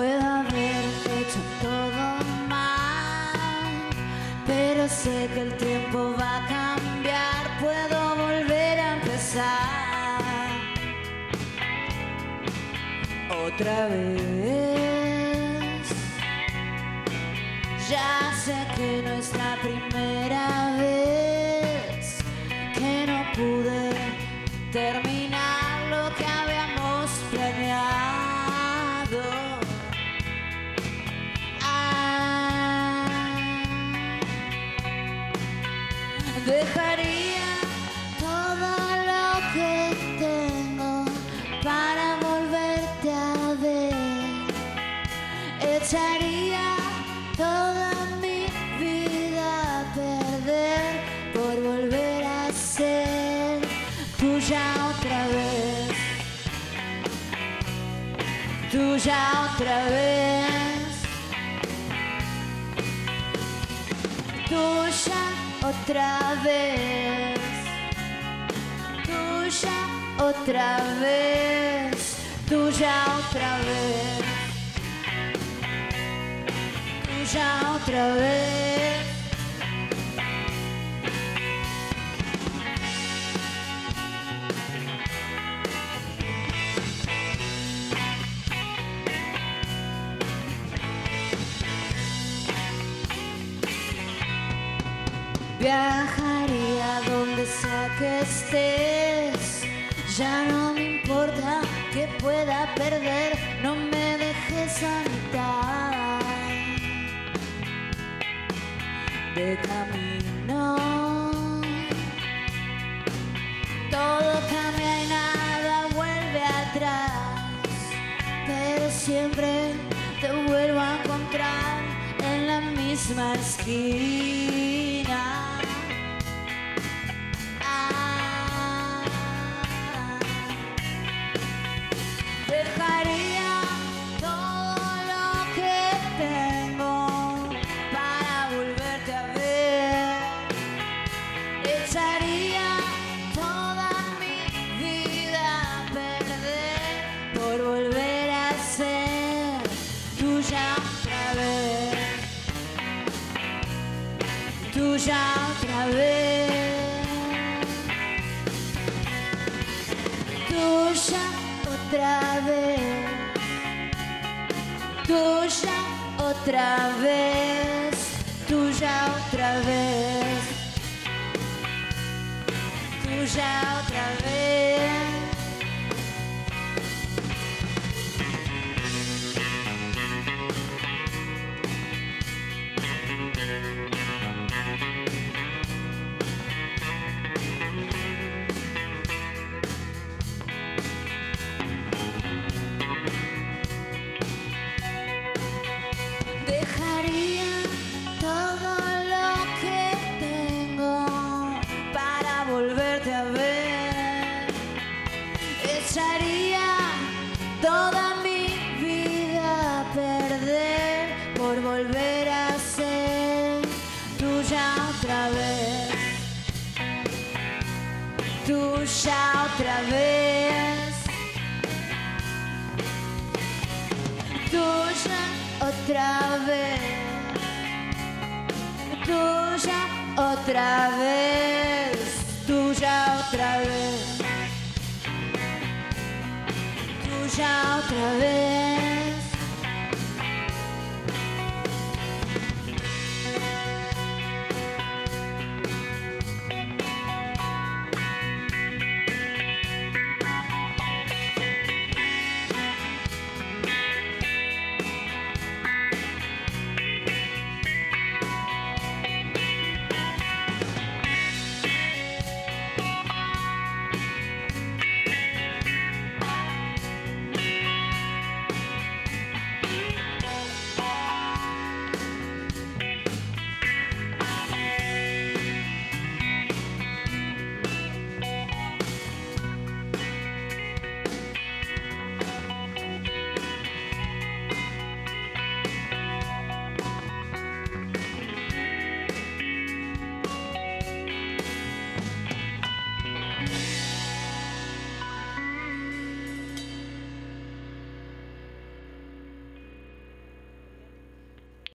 hecho todo mal, pero sé que el tiempo va a cambiar, puedo volver a empezar otra vez. Ya sé que no es la primera vez que no pude terminar dejaría todo lo que tengo para volverte a ver. Echaría toda mi vida a perder por volver a ser tuya otra vez. Tuya otra vez. Tuya otra vez. Tuya otra vez. Tuya otra vez. Tuya otra vez. Viajaría donde sea que estés. Ya no me importa que pueda perder. No me dejes a mitad de camino. Todo cambia y nada vuelve atrás. Pero siempre te vuelvo a encontrar en la misma esquina. Tuya otra vez. Tuya otra vez. Tuya otra vez. Tuya otra vez. Tuya otra vez. Echaría toda mi vida a perder por volver a ser tuya otra vez. Tuya otra vez. tuya otra vez, tuya otra vez, tuya otra vez, tuya otra vez.